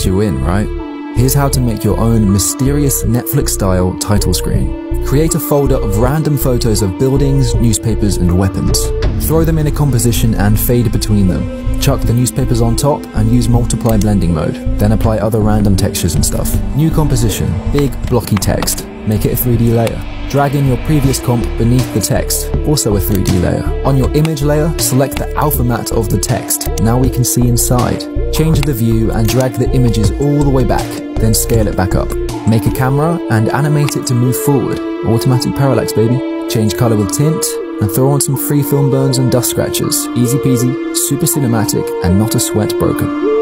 brings you in, right? Here's how to make your own mysterious Netflix-style title screen. Create a folder of random photos of buildings, newspapers, and weapons. Throw them in a composition and fade between them. Chuck the newspapers on top and use multiply blending mode. Then apply other random textures and stuff. New composition, big blocky text. Make it a 3D layer. Drag in your previous comp beneath the text, also a 3D layer. On your image layer, select the alpha matte of the text. Now we can see inside. Change the view and drag the images all the way back, then scale it back up. Make a camera and animate it to move forward. Automatic parallax, baby. Change color with tint, and throw on some free film burns and dust scratches. Easy peasy, super cinematic, and not a sweat broken.